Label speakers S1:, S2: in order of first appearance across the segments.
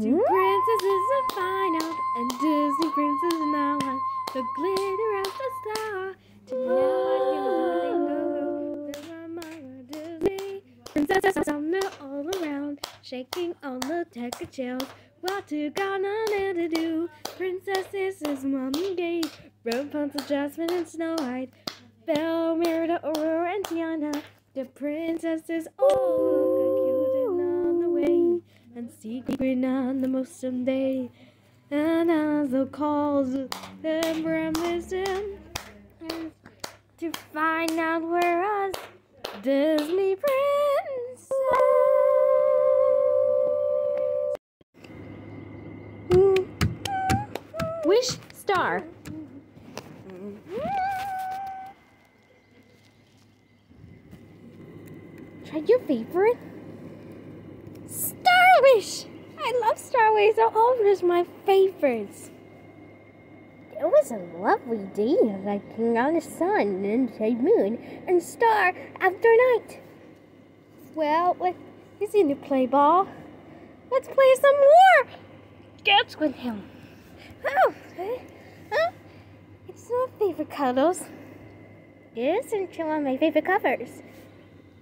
S1: Two princesses are fine out, and Disney princess now on the glitter of the star. Tonight, Disney princesses on the all around, shaking on the deck of shells. What you gonna to do? Princesses is Mommy Gay, Rapunzel, Jasmine, and Snow White, Belle, Merida, Aurora, and Tiana. The princesses all and secret on the most someday. And as the calls and listen to find out where us Disney princess. Wish star. Try your favorite. Star Wish! I love Star Wish. They're always my favorites. It was a lovely day, like on the sun and the moon and star after night. Well, he's in the play ball. Let's play some more. Get with him. Oh, eh, huh? It's my favorite cuddles. It isn't one of my favorite covers.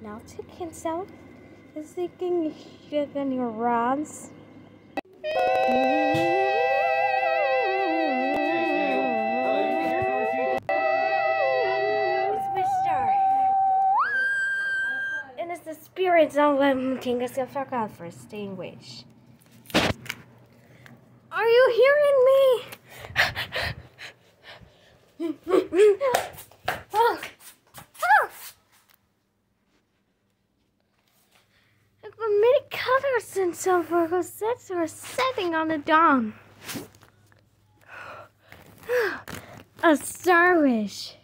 S1: Now to cancel. Is taking shit in your it's the spirits of limiting gonna fuck out for staying. Are you hearing me? And so forth sets are setting on the dawn. A star wish.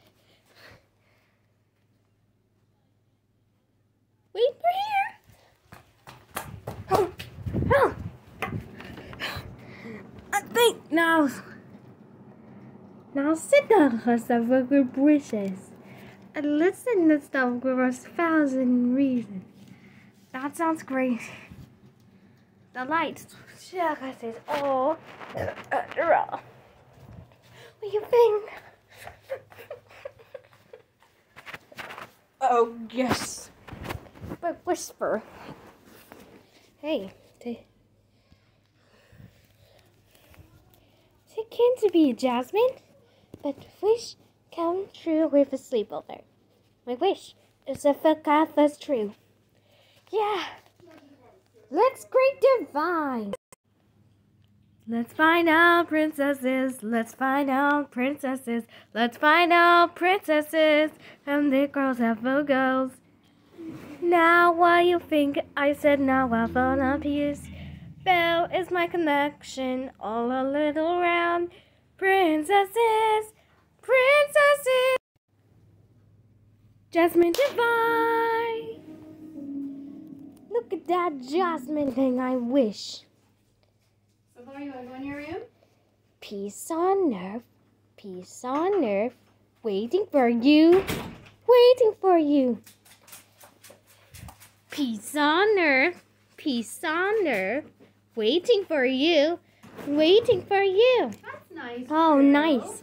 S1: Wait for here. Oh. Oh. I think now. Now sit down, with good wishes. And listen to stuff a thousand reasons. That sounds great. The lights, Shaka says, oh, after all. What do you think? oh, yes. But whisper. Hey, they. It can't be a Jasmine, but wish come true with a sleepover. My wish is a forgot that's true. Yeah. Let's create divine. Let's find out princesses. Let's find out princesses. Let's find out princesses. And the girls have girls. Now what you think? I said now fall on peace. Belle is my connection. All a little round. Princesses. Princesses. Jasmine Divine. That jasmine thing, I wish.
S2: So, Laura, you want to go in your room?
S1: Peace on earth, peace on earth, waiting for you, waiting for you. Peace on earth, peace on earth, waiting for you, waiting for you.
S2: That's nice.
S1: Oh,
S2: girl.
S1: nice.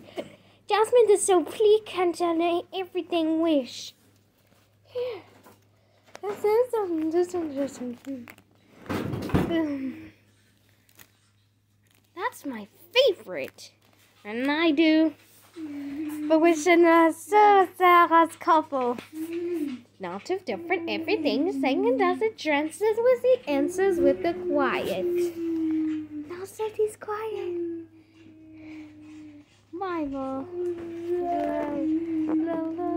S1: Jasmine is so pleased can tell everything wish. Here. That says something, just something, Um, That's my favorite. And I do. But wishing a so Sarah's couple. Not of different everything, singing does it dances with the answers with the quiet. Now said he's quiet. Bible. La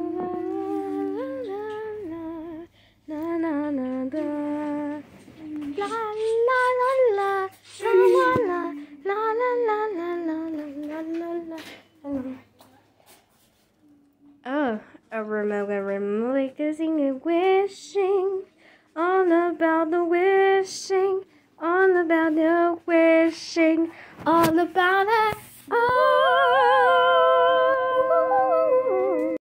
S1: A remote kissing and wishing, all about the wishing, all about the wishing, all about it,